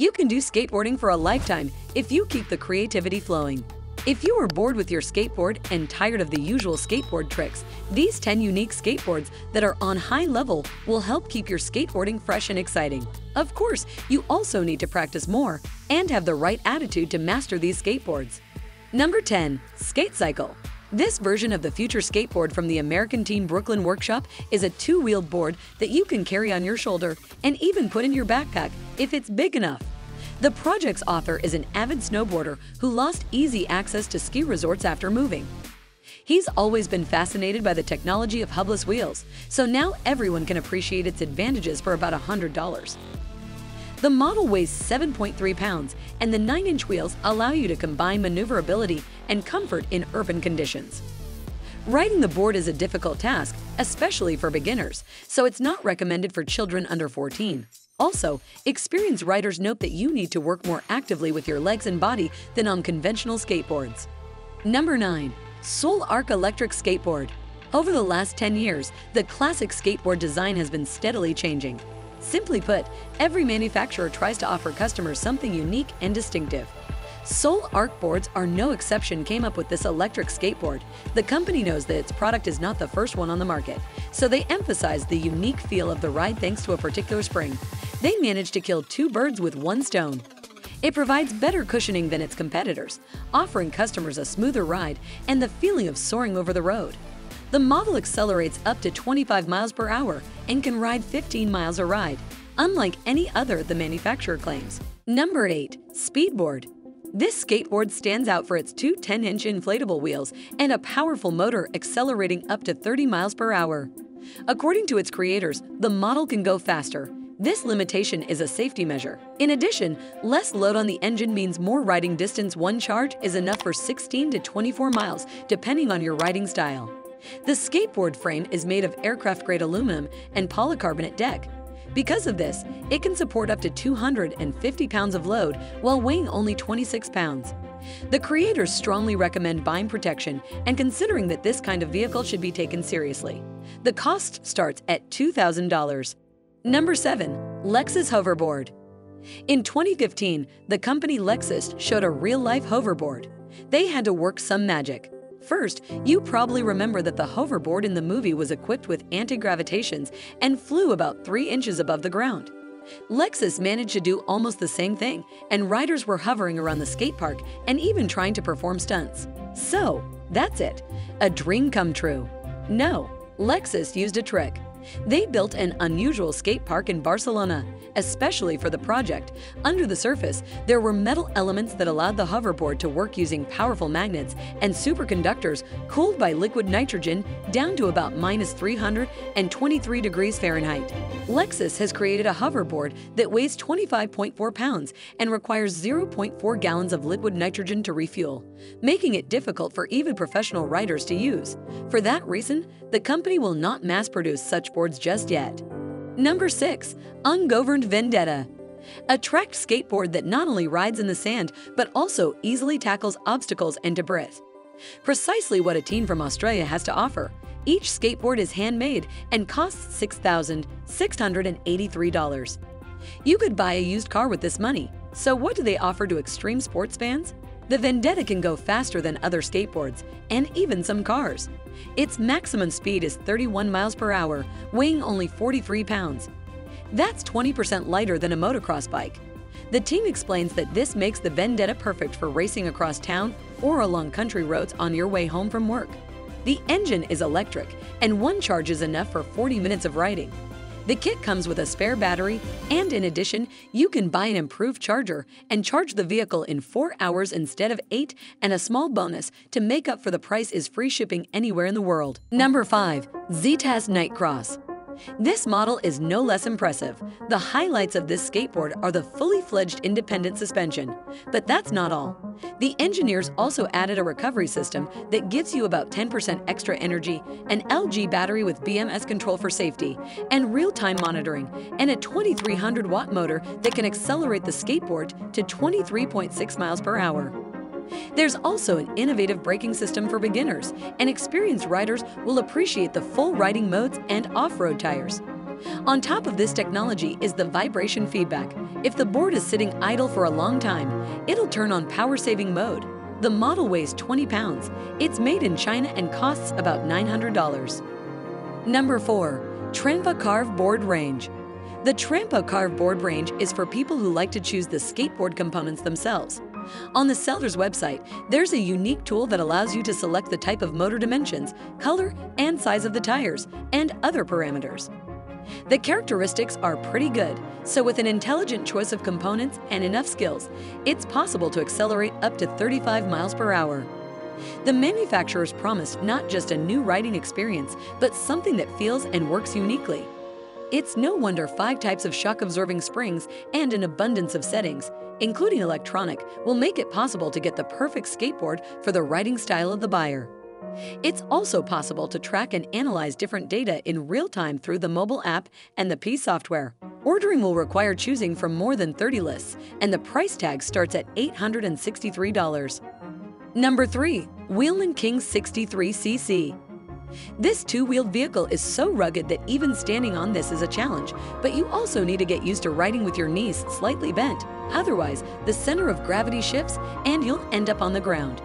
You can do skateboarding for a lifetime if you keep the creativity flowing. If you are bored with your skateboard and tired of the usual skateboard tricks, these 10 unique skateboards that are on high level will help keep your skateboarding fresh and exciting. Of course, you also need to practice more and have the right attitude to master these skateboards. Number 10. Skate Cycle This version of the future skateboard from the American Teen Brooklyn Workshop is a two-wheeled board that you can carry on your shoulder and even put in your backpack if it's big enough. The project's author is an avid snowboarder who lost easy access to ski resorts after moving. He's always been fascinated by the technology of hubless wheels, so now everyone can appreciate its advantages for about $100. The model weighs 7.3 pounds, and the 9-inch wheels allow you to combine maneuverability and comfort in urban conditions. Riding the board is a difficult task, especially for beginners, so it's not recommended for children under 14. Also, experienced riders note that you need to work more actively with your legs and body than on conventional skateboards. Number 9. Soul Arc Electric Skateboard Over the last 10 years, the classic skateboard design has been steadily changing. Simply put, every manufacturer tries to offer customers something unique and distinctive. Soul Arc boards are no exception came up with this electric skateboard. The company knows that its product is not the first one on the market, so they emphasize the unique feel of the ride thanks to a particular spring. They managed to kill two birds with one stone. It provides better cushioning than its competitors, offering customers a smoother ride and the feeling of soaring over the road. The model accelerates up to 25 miles per hour and can ride 15 miles a ride, unlike any other the manufacturer claims. Number 8. Speedboard This skateboard stands out for its two 10-inch inflatable wheels and a powerful motor accelerating up to 30 miles per hour. According to its creators, the model can go faster, this limitation is a safety measure. In addition, less load on the engine means more riding distance one charge is enough for 16 to 24 miles, depending on your riding style. The skateboard frame is made of aircraft-grade aluminum and polycarbonate deck. Because of this, it can support up to 250 pounds of load while weighing only 26 pounds. The creators strongly recommend buying protection and considering that this kind of vehicle should be taken seriously. The cost starts at $2,000. Number 7. Lexus Hoverboard In 2015, the company Lexus showed a real-life hoverboard. They had to work some magic. First, you probably remember that the hoverboard in the movie was equipped with anti-gravitations and flew about 3 inches above the ground. Lexus managed to do almost the same thing, and riders were hovering around the skate park and even trying to perform stunts. So, that's it. A dream come true. No, Lexus used a trick. They built an unusual skate park in Barcelona, especially for the project. Under the surface, there were metal elements that allowed the hoverboard to work using powerful magnets and superconductors cooled by liquid nitrogen down to about minus 323 degrees Fahrenheit. Lexus has created a hoverboard that weighs 25.4 pounds and requires 0.4 gallons of liquid nitrogen to refuel, making it difficult for even professional riders to use. For that reason, the company will not mass produce such boards just yet. Number 6. Ungoverned Vendetta a tracked skateboard that not only rides in the sand, but also easily tackles obstacles and debris. Precisely what a teen from Australia has to offer. Each skateboard is handmade and costs $6,683. You could buy a used car with this money. So what do they offer to extreme sports fans? The Vendetta can go faster than other skateboards and even some cars. Its maximum speed is 31 miles per hour, weighing only 43 pounds. That's 20% lighter than a motocross bike. The team explains that this makes the Vendetta perfect for racing across town or along country roads on your way home from work. The engine is electric, and one charge is enough for 40 minutes of riding. The kit comes with a spare battery, and in addition, you can buy an improved charger and charge the vehicle in 4 hours instead of 8 and a small bonus to make up for the price is free shipping anywhere in the world. Number 5. Zetaz Nightcross this model is no less impressive. The highlights of this skateboard are the fully fledged independent suspension. But that's not all. The engineers also added a recovery system that gives you about 10% extra energy, an LG battery with BMS control for safety, and real-time monitoring, and a 2300 watt motor that can accelerate the skateboard to 23.6 miles per hour. There's also an innovative braking system for beginners, and experienced riders will appreciate the full riding modes and off-road tires. On top of this technology is the vibration feedback. If the board is sitting idle for a long time, it'll turn on power saving mode. The model weighs 20 pounds. It's made in China and costs about $900. Number 4. Trampa Carve Board Range. The Trampa Carve Board Range is for people who like to choose the skateboard components themselves. On the seller's website, there's a unique tool that allows you to select the type of motor dimensions, color, and size of the tires, and other parameters. The characteristics are pretty good, so with an intelligent choice of components and enough skills, it's possible to accelerate up to 35 miles per hour. The manufacturers promised not just a new riding experience, but something that feels and works uniquely. It's no wonder five types of shock-absorbing springs and an abundance of settings, including electronic, will make it possible to get the perfect skateboard for the riding style of the buyer. It's also possible to track and analyze different data in real time through the mobile app and the P software. Ordering will require choosing from more than 30 lists, and the price tag starts at $863. Number 3. Wheelman King 63cc this two-wheeled vehicle is so rugged that even standing on this is a challenge, but you also need to get used to riding with your knees slightly bent. Otherwise, the center of gravity shifts and you'll end up on the ground.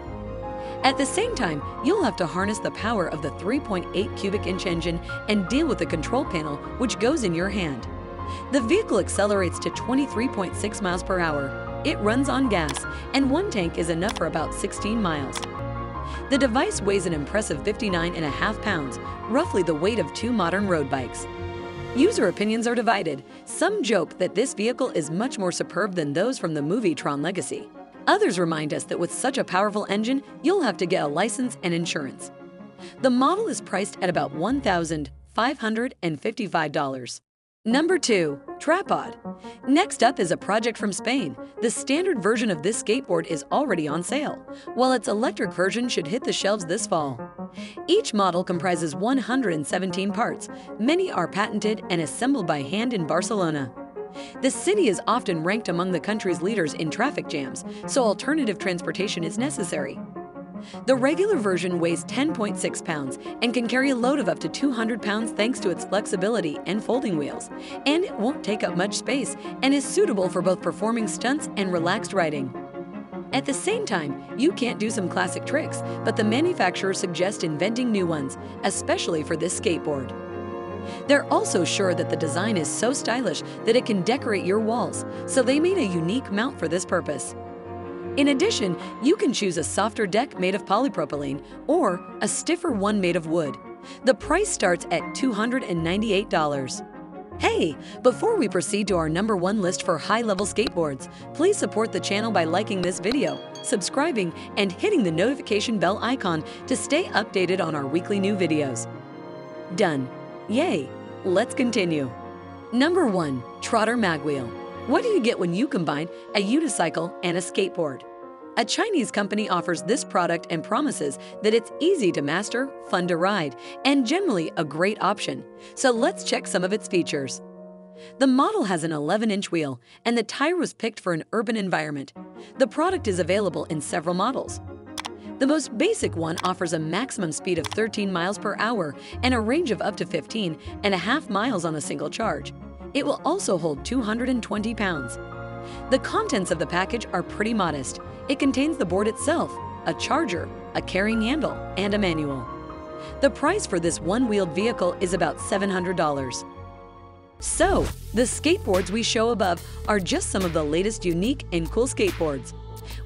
At the same time, you'll have to harness the power of the 3.8 cubic inch engine and deal with the control panel, which goes in your hand. The vehicle accelerates to 23.6 miles per hour. It runs on gas, and one tank is enough for about 16 miles. The device weighs an impressive 59.5 and a half pounds, roughly the weight of two modern road bikes. User opinions are divided. Some joke that this vehicle is much more superb than those from the movie Tron Legacy. Others remind us that with such a powerful engine, you'll have to get a license and insurance. The model is priced at about $1,555. Number 2. Trapod. Next up is a project from Spain. The standard version of this skateboard is already on sale, while its electric version should hit the shelves this fall. Each model comprises 117 parts. Many are patented and assembled by hand in Barcelona. The city is often ranked among the country's leaders in traffic jams, so alternative transportation is necessary. The regular version weighs 10.6 pounds and can carry a load of up to 200 pounds thanks to its flexibility and folding wheels. And it won't take up much space and is suitable for both performing stunts and relaxed riding. At the same time, you can't do some classic tricks, but the manufacturer suggests inventing new ones, especially for this skateboard. They're also sure that the design is so stylish that it can decorate your walls, so they made a unique mount for this purpose. In addition, you can choose a softer deck made of polypropylene or a stiffer one made of wood. The price starts at $298. Hey, before we proceed to our number one list for high-level skateboards, please support the channel by liking this video, subscribing, and hitting the notification bell icon to stay updated on our weekly new videos. Done. Yay! Let's continue. Number 1. Trotter Magwheel what do you get when you combine a unicycle and a skateboard? A Chinese company offers this product and promises that it's easy to master, fun to ride, and generally a great option. So let's check some of its features. The model has an 11-inch wheel, and the tire was picked for an urban environment. The product is available in several models. The most basic one offers a maximum speed of 13 miles per hour and a range of up to 15 and a half miles on a single charge. It will also hold 220 pounds. The contents of the package are pretty modest. It contains the board itself, a charger, a carrying handle, and a manual. The price for this one-wheeled vehicle is about $700. So, the skateboards we show above are just some of the latest unique and cool skateboards.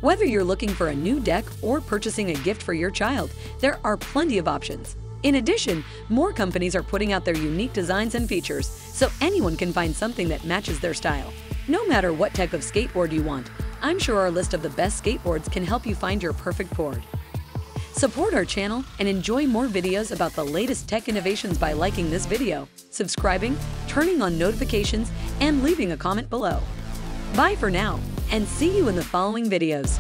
Whether you're looking for a new deck or purchasing a gift for your child, there are plenty of options. In addition, more companies are putting out their unique designs and features so anyone can find something that matches their style. No matter what type of skateboard you want, I'm sure our list of the best skateboards can help you find your perfect board. Support our channel and enjoy more videos about the latest tech innovations by liking this video, subscribing, turning on notifications, and leaving a comment below. Bye for now, and see you in the following videos.